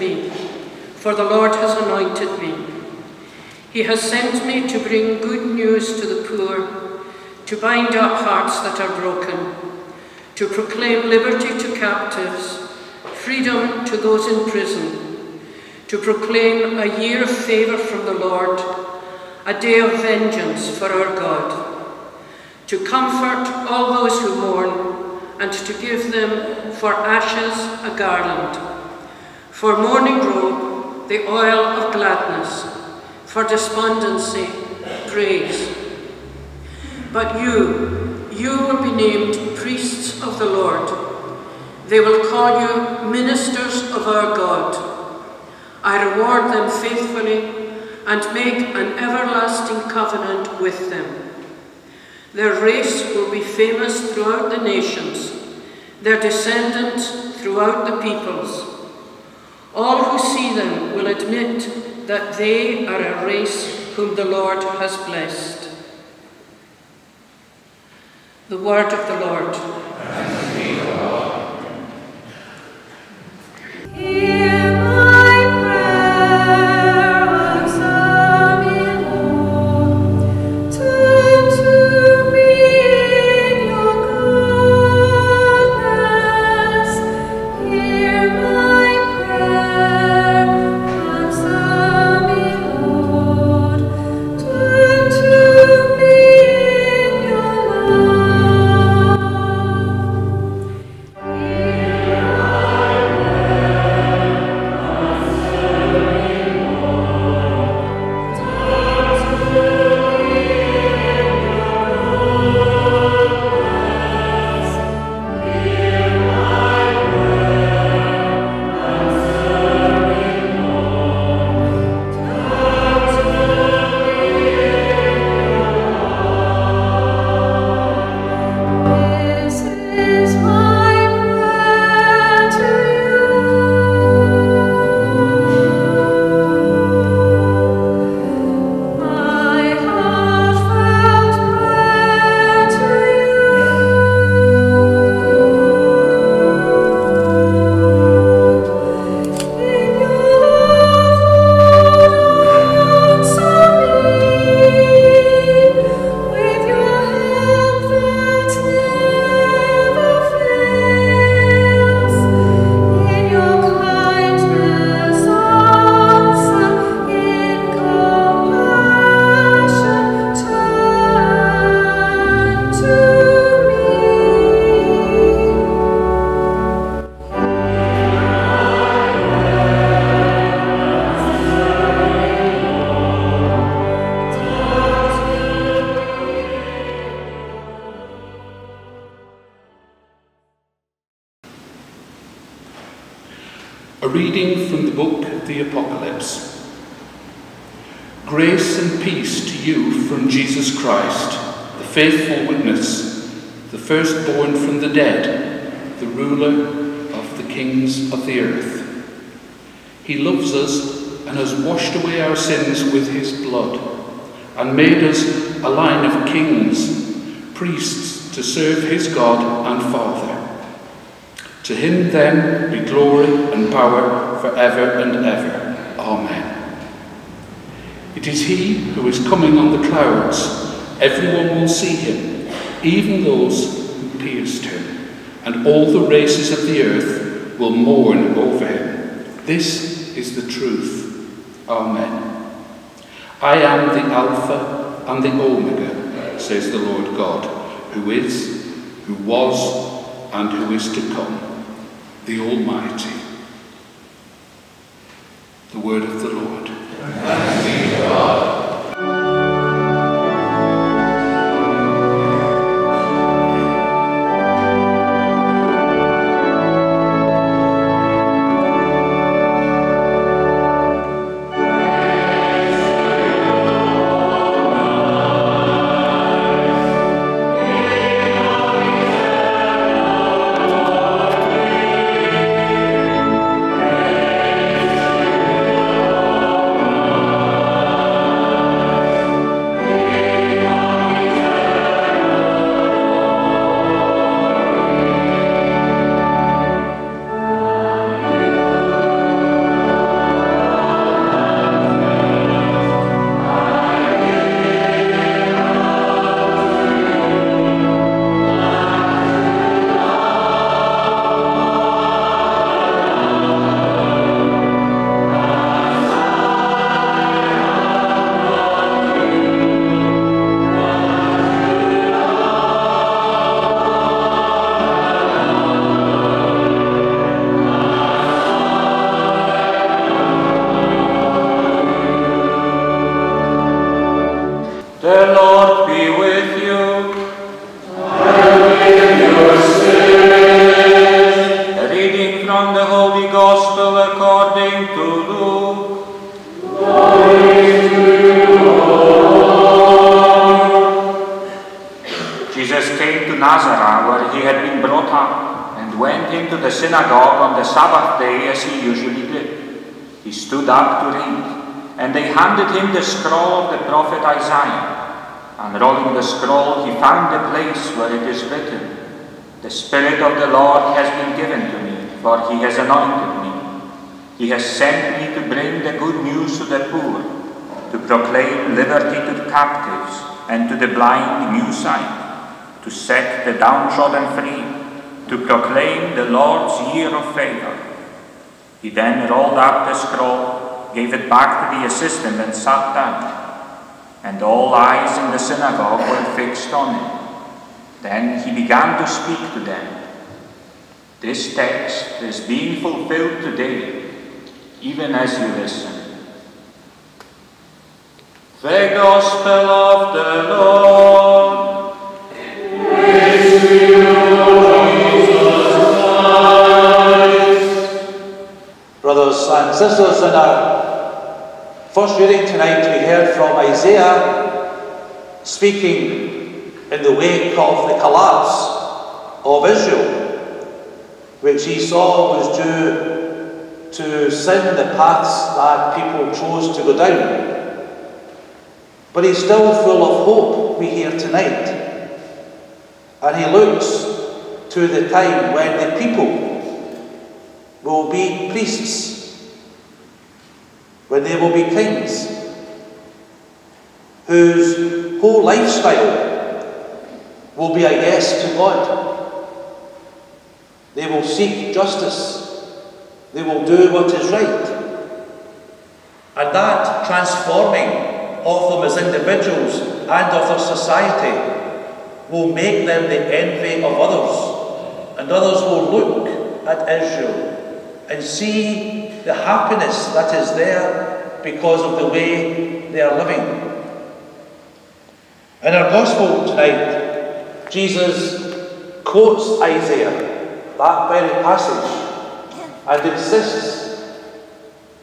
me, for the Lord has anointed me. He has sent me to bring good news to the poor, to bind up hearts that are broken, to proclaim liberty to captives, freedom to those in prison, to proclaim a year of favour from the Lord, a day of vengeance for our God, to comfort all those who mourn, and to give them for ashes a garland, for mourning robe the oil of gladness, for despondency praise. But you, you will be named priests of the Lord. They will call you ministers of our God. I reward them faithfully and make an everlasting covenant with them. Their race will be famous throughout the nations, their descendants throughout the peoples. All who see them will admit that they are a race whom the Lord has blessed. The word of the Lord. A faithful witness, the firstborn from the dead, the ruler of the kings of the earth. He loves us and has washed away our sins with his blood and made us a line of kings, priests to serve his God and Father. To him then be glory and power forever and ever. Amen. It is he who is coming on the clouds. Everyone will see him, even those who pierced him, and all the races of the earth will mourn over him. This is the truth. Amen. I am the Alpha and the Omega, says the Lord God, who is, who was, and who is to come the Almighty. The word of the Lord. with you. And with your spirit. Reading from the Holy Gospel according to Luke. Lord. Jesus came to Nazareth where he had been brought up and went into the synagogue on the Sabbath day as he usually did. He stood up to read, and they handed him the scroll of the prophet Isaiah. Unrolling the scroll, he found the place where it is written, The Spirit of the Lord has been given to me, for he has anointed me. He has sent me to bring the good news to the poor, to proclaim liberty to the captives, and to the blind new sight, to set the downtrodden free, to proclaim the Lord's year of favor. He then rolled up the scroll, gave it back to the assistant, and sat down. And all eyes in the synagogue were fixed on him. Then he began to speak to them. This text is being fulfilled today, even as you listen. The Gospel of the Lord. Christ Jesus Christ. Brothers and sisters, in our first reading tonight, we heard from Isaiah speaking in the wake of the collapse of Israel, which he saw was due to sin, the paths that people chose to go down. But he's still full of hope, we hear tonight. And he looks to the time when the people will be priests, when they will be kings, whose whole lifestyle will be a yes to God. They will seek justice. They will do what is right. And that transforming of them as individuals and of their society will make them the envy of others. And others will look at Israel and see the happiness that is there because of the way they are living. In our Gospel tonight, Jesus quotes Isaiah, that very passage, and insists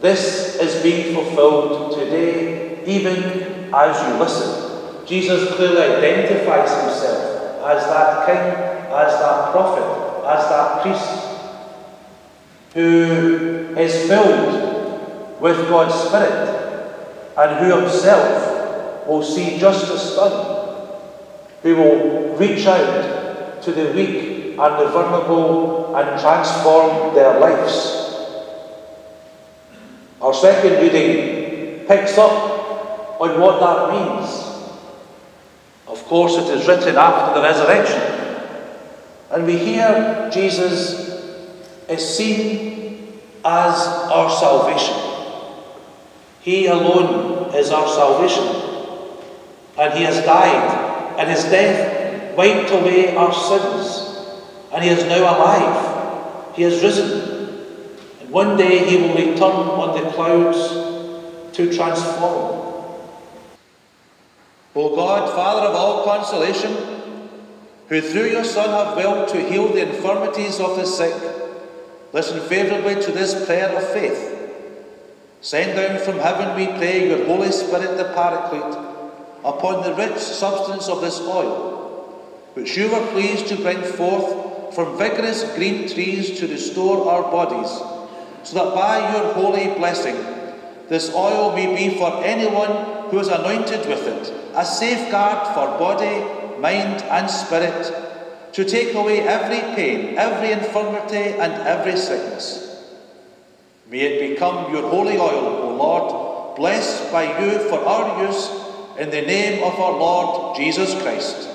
this is being fulfilled today, even as you listen. Jesus clearly identifies himself as that king, as that prophet, as that priest who is filled with God's Spirit and who himself will see justice done, who will reach out to the weak and the vulnerable and transform their lives. Our second reading picks up on what that means. Of course, it is written after the resurrection. And we hear Jesus is seen as our salvation. He alone is our salvation. And He has died, and His death wiped away our sins. And He is now alive. He has risen. And one day He will return on the clouds to transform. O God, Father of all consolation, who through your Son have willed to heal the infirmities of the sick, Listen favourably to this prayer of faith. Send down from heaven, we pray, your Holy Spirit, the Paraclete, upon the rich substance of this oil, which you were pleased to bring forth from vigorous green trees to restore our bodies, so that by your holy blessing this oil may be for anyone who is anointed with it a safeguard for body, mind, and spirit to take away every pain, every infirmity, and every sickness. May it become your holy oil, O Lord, blessed by you for our use, in the name of our Lord Jesus Christ.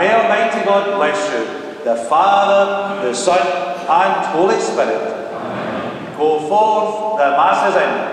May Almighty God bless you, the Father, the Son, and Holy Spirit. Go forth, the Mass is.